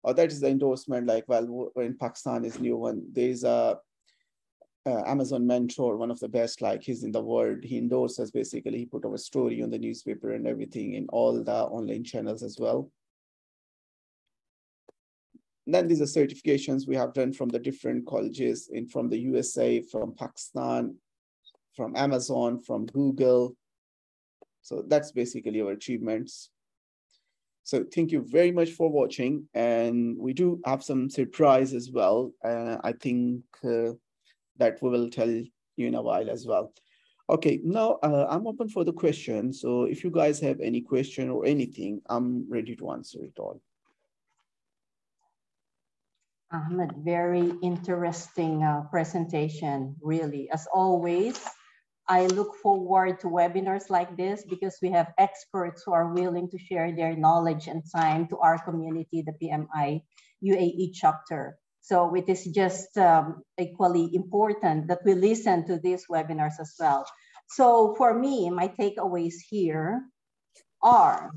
Oh, that is the endorsement. Like, well, in Pakistan is new one. There's a uh, Amazon mentor, one of the best, like he's in the world. He endorses basically. He put our story on the newspaper and everything in all the online channels as well. Then these are certifications we have done from the different colleges in from the USA, from Pakistan, from Amazon, from Google. So that's basically our achievements. So thank you very much for watching. And we do have some surprise as well. Uh, I think uh, that we will tell you in a while as well. Okay, now uh, I'm open for the questions. So if you guys have any question or anything, I'm ready to answer it all. Ahmad, very interesting uh, presentation, really. As always, I look forward to webinars like this because we have experts who are willing to share their knowledge and time to our community, the PMI UAE chapter. So it is just um, equally important that we listen to these webinars as well. So for me, my takeaways here are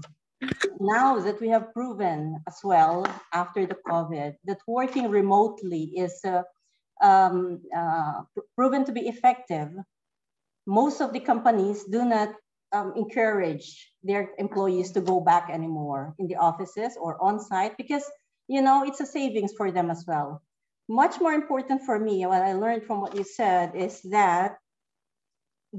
now that we have proven as well after the COVID that working remotely is uh, um, uh, proven to be effective, most of the companies do not um, encourage their employees to go back anymore in the offices or on site because you know, it's a savings for them as well. Much more important for me, what I learned from what you said is that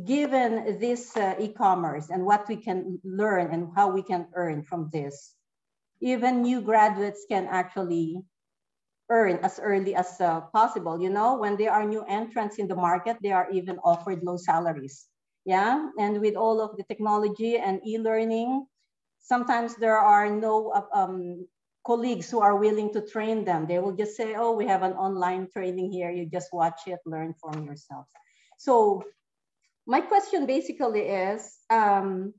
given this uh, e-commerce and what we can learn and how we can earn from this, even new graduates can actually earn as early as uh, possible. You know, when there are new entrants in the market, they are even offered low salaries. Yeah, and with all of the technology and e-learning, sometimes there are no uh, um, colleagues who are willing to train them. They will just say, oh, we have an online training here. You just watch it, learn from yourself. So my question basically is, um,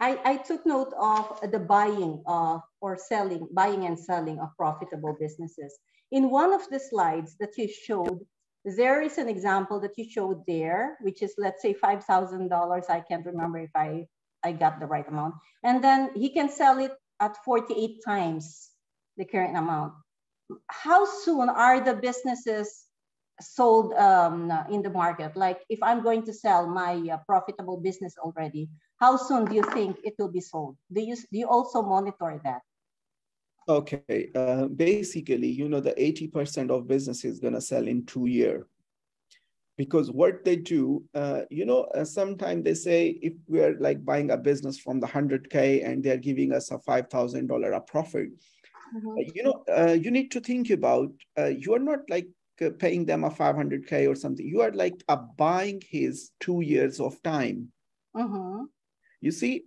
I, I, took note of the buying of or selling, buying and selling of profitable businesses. In one of the slides that you showed, there is an example that you showed there, which is let's say $5,000. I can't remember if I, I got the right amount. And then he can sell it at 48 times the current amount. How soon are the businesses sold um, in the market? Like if I'm going to sell my uh, profitable business already, how soon do you think it will be sold? Do you, do you also monitor that? Okay, uh, basically, you know, the 80% of business is gonna sell in two years because what they do, uh, you know, uh, sometimes they say if we're like buying a business from the 100K and they're giving us a $5,000 a profit, mm-hmm. uh, you know, uh, you need to think about, uh, you're not like uh, paying them a 500K or something. You are like buying his two years of time. Mm-hmm. You see,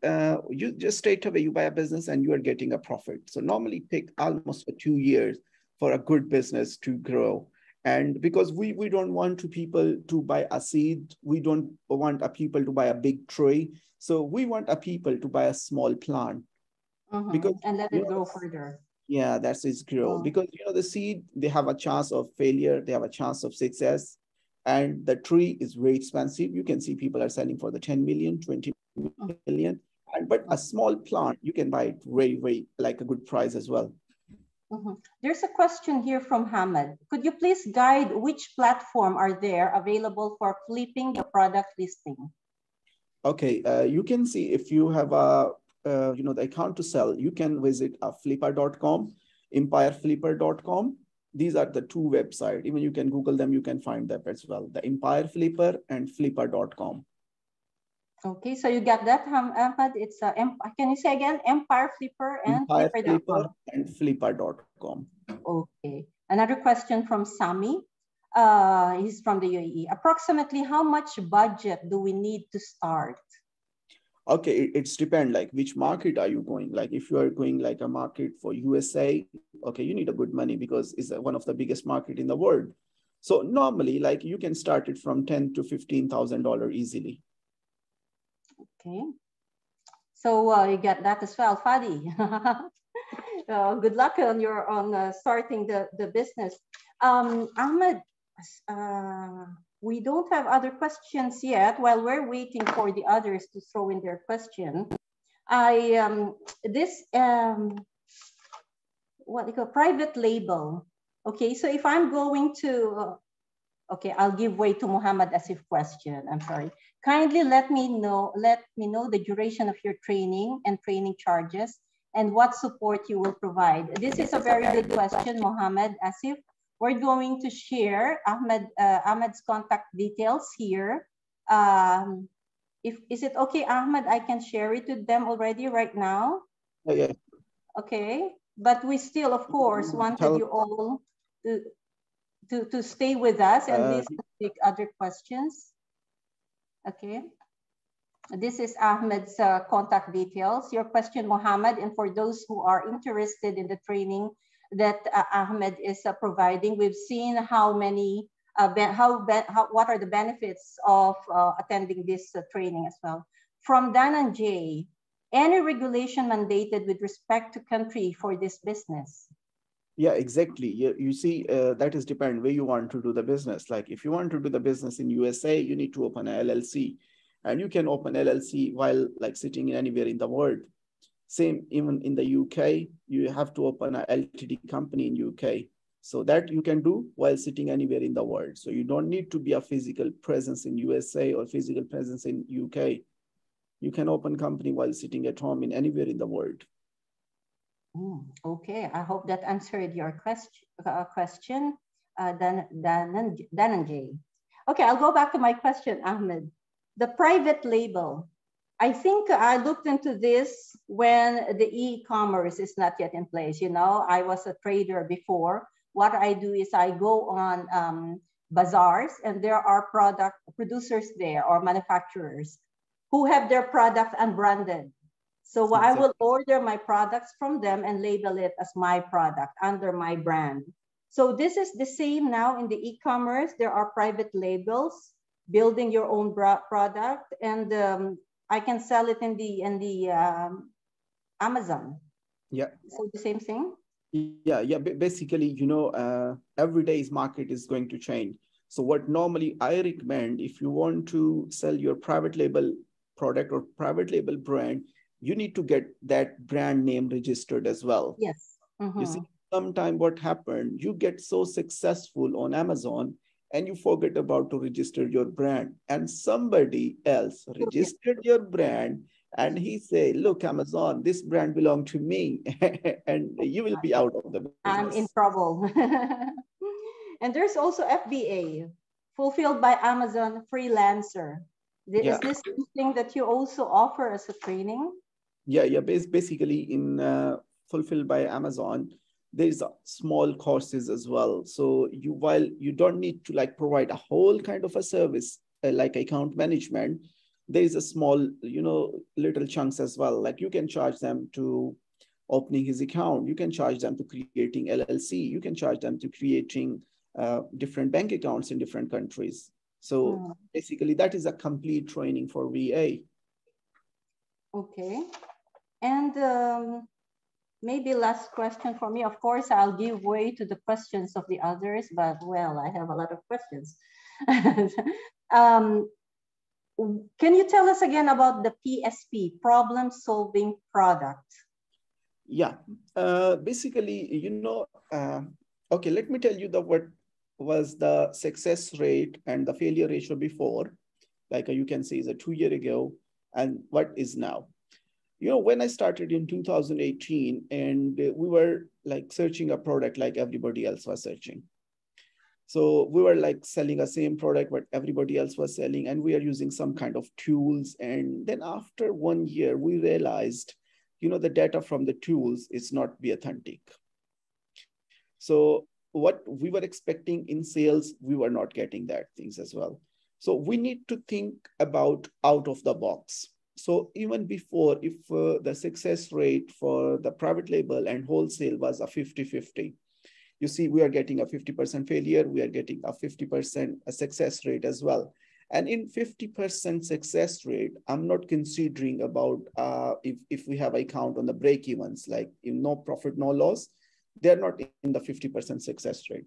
you just straight away, you buy a business and you are getting a profit. So normally take almost two years for a good business to grow and because we we don't want to people to buy a seed we don't want a people to buy a big tree. So we want a people to buy a small plant. Mm-hmm. because and let it grow further. Yeah that's its grow oh. because you know the seed they have a chance of failure they have a chance of success. And the tree is very expensive. You can see people are selling for the 10 million 20 million. And but a small plant you can buy it very very like a good price as well Mm -hmm. There's a question here from Hamad. Could you please guide which platform are there available for flipping the product listing? Okay, uh, you can see if you have a, uh, you know, the account to sell, you can visit uh, flippa.com, empireflipper.com. These are the two websites. Even you can Google them, you can find them as well. The Empire Flipper and flippa.com. Okay, so you got that, Ahmad. It's a, can you say again? Empire Flipper and Empire Flipper and Flippa.com. Okay. Another question from Sami. Uh, he's from the UAE. Approximately how much budget do we need to start? Okay, it, it's depend like which market are you going? Like if you are going like a market for USA, okay, you need a good money because it's one of the biggest market in the world. So normally, like you can start it from ten to fifteen thousand dollar easily. Okay. So uh, you get that as well, Fadi. uh, good luck on your on uh, starting the, the business. Um, Ahmad, uh, we don't have other questions yet. While we're waiting for the others to throw in their question, I um, this um, what you call private label. Okay, so if I'm going to Okay, I'll give way to Muhammad Asif question. I'm sorry. Kindly let me know, let me know the duration of your training and training charges and what support you will provide. This is a very good question, Muhammad Asif. We're going to share Ahmad, uh, Ahmad's contact details here. Um, if Is it okay, Ahmad, I can share it with them already right now? Oh, yeah. Okay, but we still, of course, wanted Tell you all to, to, to stay with us and uh, listen to other questions. Okay. This is Ahmad's uh, contact details. Your question, Mohammed, and for those who are interested in the training that uh, Ahmad is uh, providing, we've seen how many, uh, how, how, what are the benefits of uh, attending this uh, training as well. From Dhananjay, any regulation mandated with respect to country for this business? Yeah, exactly. You, you see, uh, that is depend where you want to do the business. Like if you want to do the business in USA, you need to open a LLC and you can open LLC while like sitting anywhere in the world. Same even in the UK, you have to open a LTD company in UK. So that you can do while sitting anywhere in the world. So you don't need to be a physical presence in USA or physical presence in UK. You can open company while sitting at home in anywhere in the world. Mm, okay, I hope that answered your question. Uh, question, uh, Dan, Dan, Dhananjay. Okay, I'll go back to my question, Ahmad the private label. I think I looked into this when the e-commerce is not yet in place. You know, I was a trader before. What I do is I go on um, bazaars and there are product producers there or manufacturers who have their product unbranded. So exactly. I will order my products from them and label it as my product under my brand. So this is the same now in the e-commerce. There are private labels building your own product and um, I can sell it in the in the um, Amazon. Yeah. So the same thing. Yeah, yeah. Basically, you know, uh, every day's market is going to change. So what normally I recommend, if you want to sell your private label product or private label brand, you need to get that brand name registered as well. Yes. Mm-hmm. You see, sometime what happened, you get so successful on Amazon and you forget about to register your brand and somebody else registered your brand and he say look amazon this brand belong to me and you will be out of the business. i'm in trouble and there's also fba fulfilled by amazon freelancer is yeah. this something that you also offer as a training yeah yeah basically in uh, fulfilled by amazon there's small courses as well. So you while you don't need to like provide a whole kind of a service uh, like account management, there is a small, you know, little chunks as well. Like you can charge them to opening his account. You can charge them to creating LLC. You can charge them to creating uh, different bank accounts in different countries. So hmm. basically that is a complete training for VA. Okay. And um, maybe last question for me. Of course, I'll give way to the questions of the others, but well, I have a lot of questions. um, can you tell us again about the PSP, problem solving product? Yeah, uh, basically, you know, uh, okay, let me tell you the what was the success rate and the failure ratio before, like you can see is a two year ago and what is now you know, when I started in 2018 and we were like searching a product like everybody else was searching. So we were like selling a same product what everybody else was selling and we are using some kind of tools. And then after one year, we realized, you know, the data from the tools is not be authentic. So what we were expecting in sales, we were not getting that things as well. So we need to think about out of the box so even before, if uh, the success rate for the private label and wholesale was a 50-50, you see we are getting a 50% failure, we are getting a 50% success rate as well. And in 50% success rate, I'm not considering about uh, if, if we have a count on the break evens, like no profit, no loss, they're not in the 50% success rate.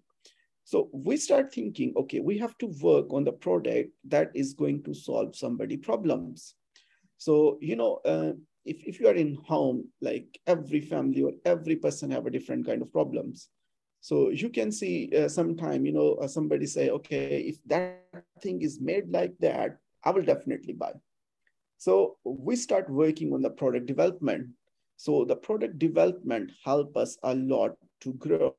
So we start thinking, okay, we have to work on the product that is going to solve somebody problems. So, you know, uh, if, if you are in home, like every family or every person have a different kind of problems. So you can see uh, sometime, you know, uh, somebody say, okay, if that thing is made like that, I will definitely buy. So we start working on the product development. So the product development help us a lot to grow.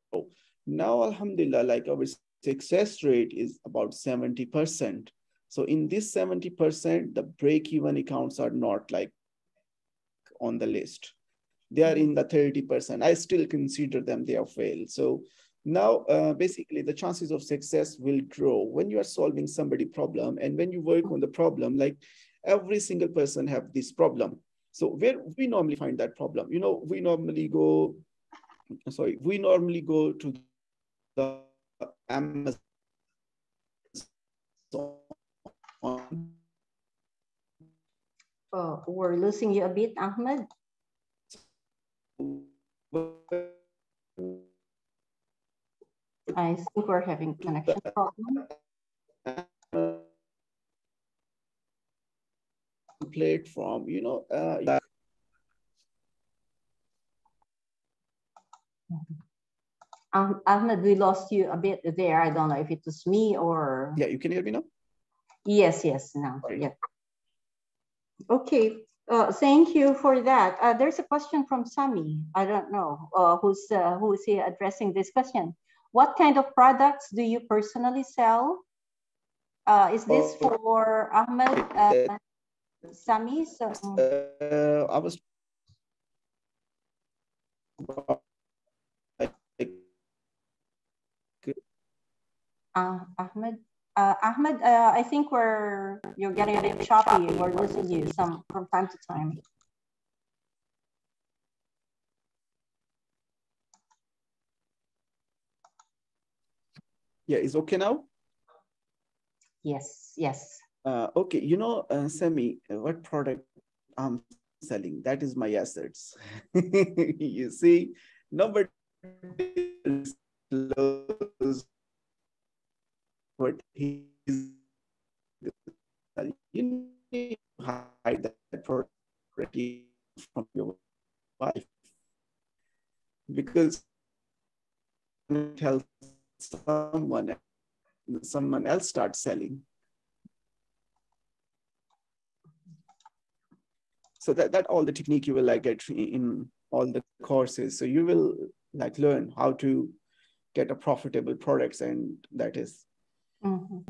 Now, Alhamdulillah, like our success rate is about 70%. So in this 70%, the break-even accounts are not like on the list they are in the 30%. I still consider them they have failed. So now uh, basically the chances of success will grow when you are solving somebody problem and when you work on the problem, like every single person have this problem. So where we normally find that problem, you know, we normally go, sorry, we normally go to the Amazon. Oh, we're losing you a bit, Ahmad. I think we're having connection problem. Platform, you know, uh, um, Ahmad, we lost you a bit there. I don't know if it was me or. Yeah, you can hear me now? Yes, yes, now. Yeah. Okay. Uh, thank you for that. Uh, there's a question from Sami. I don't know uh, who's uh, who is here addressing this question. What kind of products do you personally sell? Uh, is this oh. for Ahmad uh, Sami? So, I was. Ahmad uh, Ahmad, uh, I think we're you're getting a bit choppy. We're losing you some from time to time. Yeah, is okay now? Yes, yes. Uh, okay, you know, uh, Sami, what product I'm selling? That is my assets. you see, nobody what he's you need to hide that property from your wife because tell someone someone else starts selling. So that, that all the technique you will like get in all the courses. So you will like learn how to get a profitable products and that is Mm -hmm.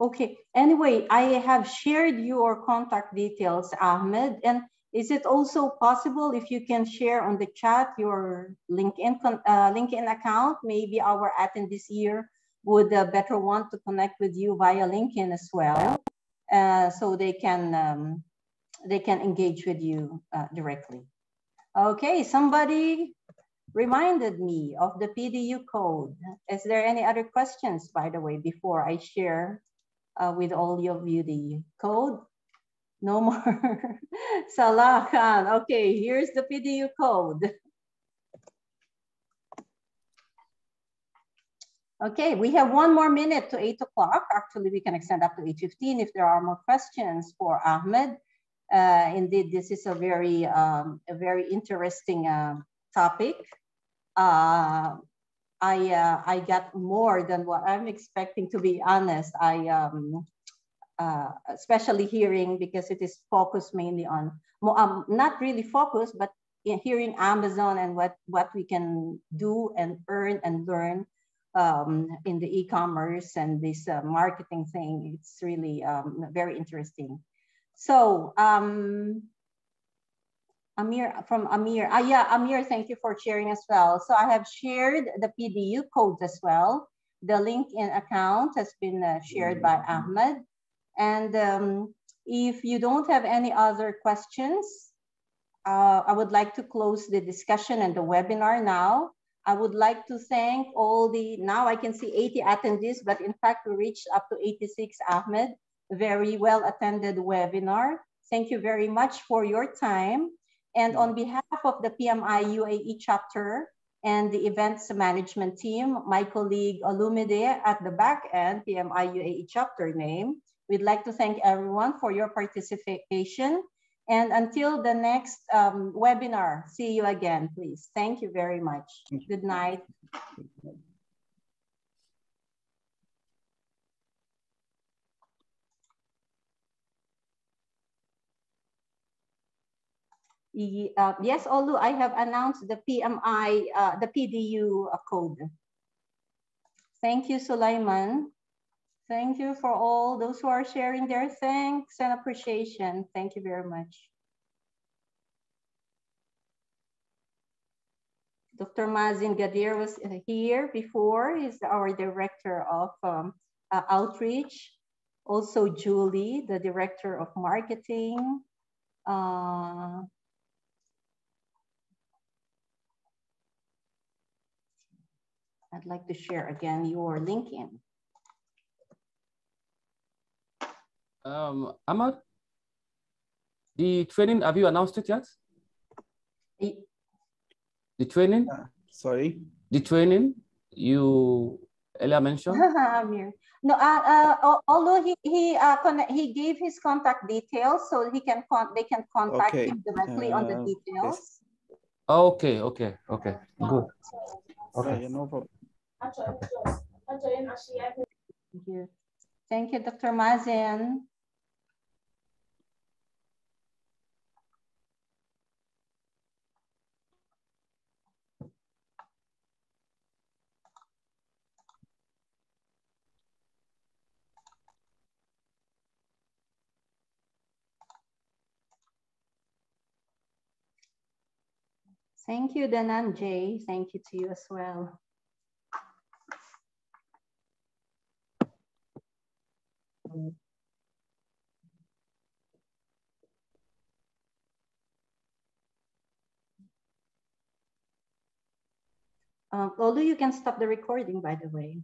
Okay. Anyway, I have shared your contact details, Ahmad. And is it also possible if you can share on the chat your LinkedIn uh, LinkedIn account? Maybe our attendees here would uh, better want to connect with you via LinkedIn as well, uh, so they can um, they can engage with you uh, directly. Okay, somebody reminded me of the PDU code. Is there any other questions, by the way, before I share uh, with all of you the code? No more. Salah Khan. Okay, here's the PDU code. Okay, we have one more minute to eight o'clock. Actually, we can extend up to 8.15 if there are more questions for Ahmad. Uh, indeed, this is a very, um, a very interesting uh, topic uh, I uh, I got more than what I'm expecting. To be honest, I um, uh, especially hearing because it is focused mainly on um, not really focused, but hearing Amazon and what what we can do and earn and learn um, in the e-commerce and this uh, marketing thing. It's really um, very interesting. So um, Amir from Amir. Ah, yeah, Amir, thank you for sharing as well. So I have shared the PDU codes as well. The LinkedIn account has been uh, shared by Ahmad. And um, if you don't have any other questions, uh, I would like to close the discussion and the webinar now. I would like to thank all the, now I can see 80 attendees, but in fact we reached up to 86, Ahmad. Very well attended webinar. Thank you very much for your time. And on behalf of the PMI UAE chapter and the events management team, my colleague Olumide at the back end, PMI UAE chapter name, we'd like to thank everyone for your participation. And until the next um, webinar, see you again, please. Thank you very much. Good night. Uh, yes, Olu, I have announced the PMI, uh, the PDU code. Thank you, Sulaiman. Thank you for all those who are sharing their thanks and appreciation. Thank you very much. Dr. Mazin Gadir was here before. He's our director of um, uh, outreach. Also Julie, the director of marketing. Uh, I'd like to share again your LinkedIn. Um, Ahmad, the training, have you announced it yet? The training? Uh, sorry? The training you earlier mentioned? no, uh, uh, although he he uh, he gave his contact details, so he can con they can contact okay. him directly on the uh, details. Yes. Okay, okay, okay, good. Okay, no problem. Thank you. Thank you, Dr. Mazen. Thank you, Dhananjay. Thank you to you as well. Um, although you can stop the recording, by the way.